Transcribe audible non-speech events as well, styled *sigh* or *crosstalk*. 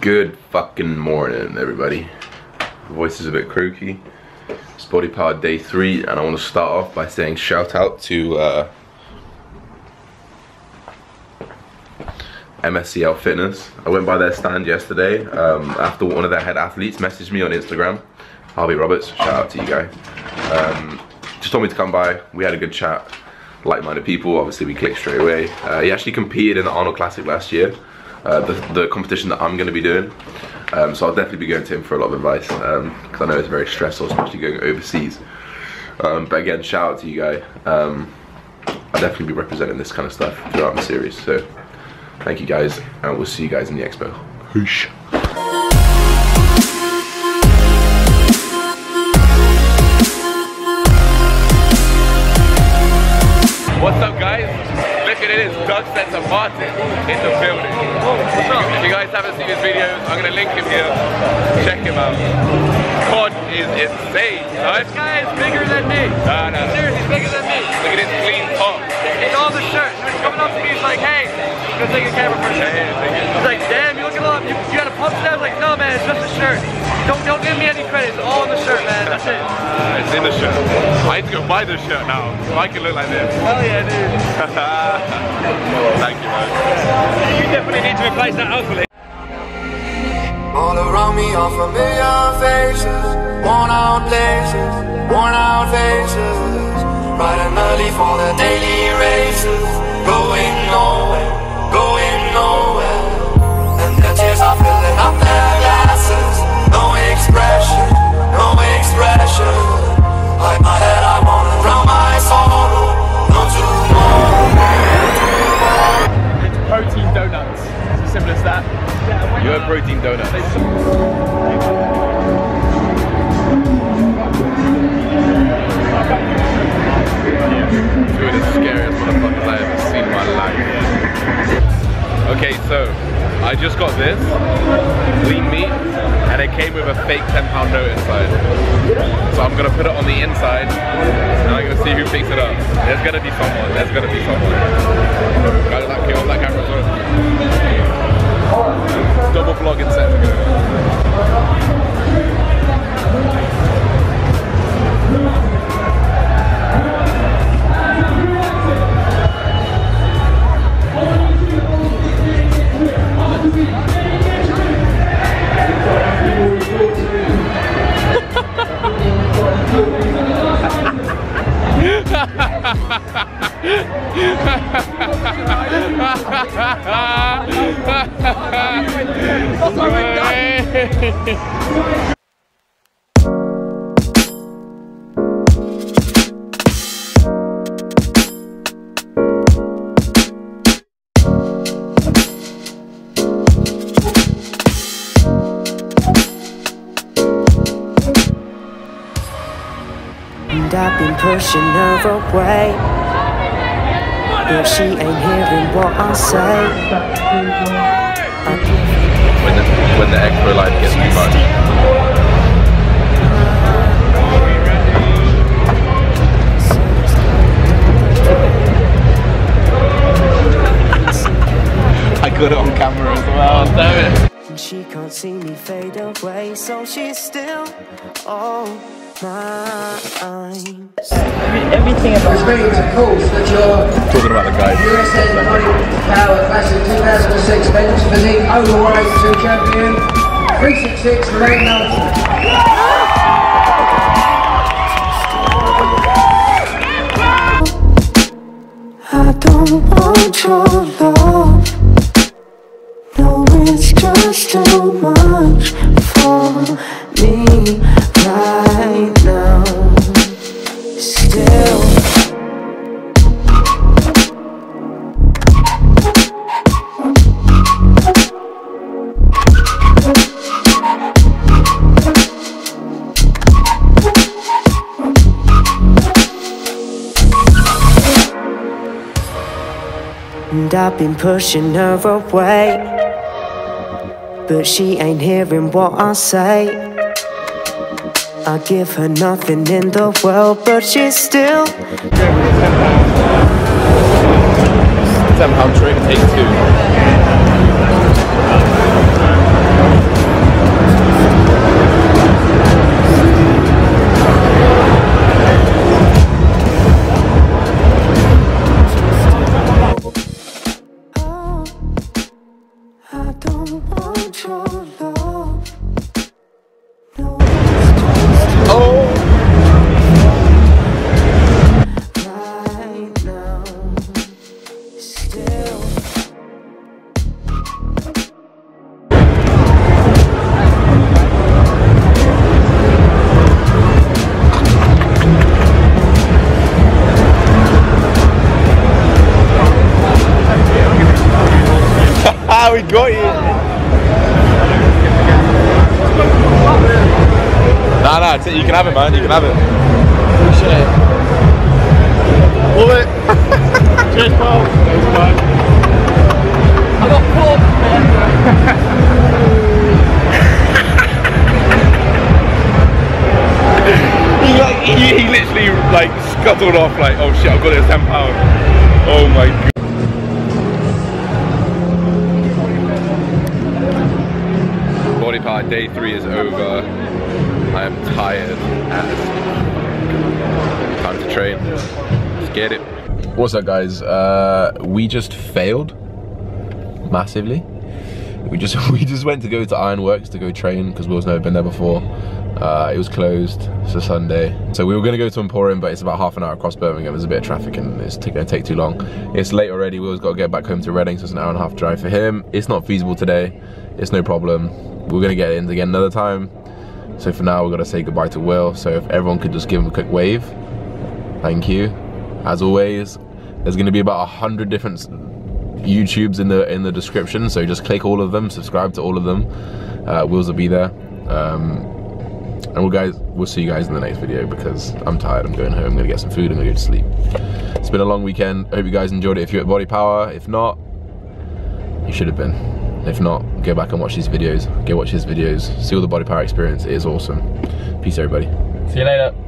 Good fucking morning, everybody. The Voice is a bit croaky. It's Body Power Day 3, and I want to start off by saying shout out to uh, MSCL Fitness. I went by their stand yesterday um, after one of their head athletes messaged me on Instagram. Harvey Roberts, shout out to you guy. Um, just told me to come by. We had a good chat. Like-minded people. Obviously, we clicked straight away. Uh, he actually competed in the Arnold Classic last year. Uh, the, the, competition that I'm going to be doing. Um, so I'll definitely be going to him for a lot of advice because um, I know it's very stressful, especially going overseas. Um, but again, shout out to you guys. Um, I'll definitely be representing this kind of stuff throughout the series. So thank you guys, and we'll see you guys in the expo. Hoosh. What's up guys? Look at it, it's Doug Censor Martin in the building. If you guys haven't seen his videos, I'm gonna link him here. Check him out. God is insane, right? This guy is bigger than me. Nah, nah. Seriously, he's bigger than me. Look at his clean top. It's all the shirt. He's coming up to me, he's like, hey, I'm gonna take a camera for a second. He's like, damn, you looking up, you, you got a pump was like, no man, it's just a shirt. Don't don't give me any that's it. Uh, it's in the shirt. I need to go buy the shirt now, so I can look like this. Hell yeah, dude. *laughs* Thank you, man. You definitely need to replace that outfit. All around me are familiar faces, worn out places, worn out faces. Riding early for the daily races, going nowhere, going this lean meat, and it came with a fake 10 pound note inside. So I'm gonna put it on the inside, and I'm gonna see who picks it up. There's gonna be someone. There's gonna be someone. Guys, that that camera as well. Double vlogging set to And I've been pushing her away. But she ain't hearing what I say. I When the, when the expo life gets too much. *laughs* I got it on camera as well, oh, damn it. And she can't see me fade away, so she's still on Everything about Talking about the guy. USN Power Classic 2006 Men's Physique Overweight 2 Champion 366 Lorraine Melton. I don't want your love. No, it's just too much for me right. Still. And I've been pushing her away. But she ain't hearing what I say. I give her nothing in the world, but she's still 10 pound trick, take two. Ah, we got you. Nah, nah, you can have it, man. You can have it. Appreciate it. Love it. *laughs* Cheers, Paul. I got man. He like he, he literally like scuttled off like, oh shit, I've got it ten pound. Oh my god. Day three is over. I am tired as time to train. Let's get it. What's up guys? Uh we just failed massively. We just *laughs* we just went to go to Ironworks to go train because Will's never been there before. Uh, it was closed. It's a Sunday, so we were going to go to Emporium, but it's about half an hour across Birmingham. There's a bit of traffic and it's to take too long. It's late already. Will's got to get back home to Reading, so it's an hour and a half drive for him. It's not feasible today. It's no problem. We're going to get in again another time. So for now, we're to say goodbye to Will. So if everyone could just give him a quick wave, thank you. As always, there's going to be about a hundred different YouTubes in the in the description, so just click all of them, subscribe to all of them. Uh, Will's will be there. Um, and we'll guys, we'll see you guys in the next video because I'm tired. I'm going home. I'm gonna get some food. I'm gonna go to sleep. It's been a long weekend. Hope you guys enjoyed it. If you're at Body Power, if not, you should have been. If not, go back and watch these videos. Go watch his videos. See all the Body Power experience. It is awesome. Peace, everybody. See you later.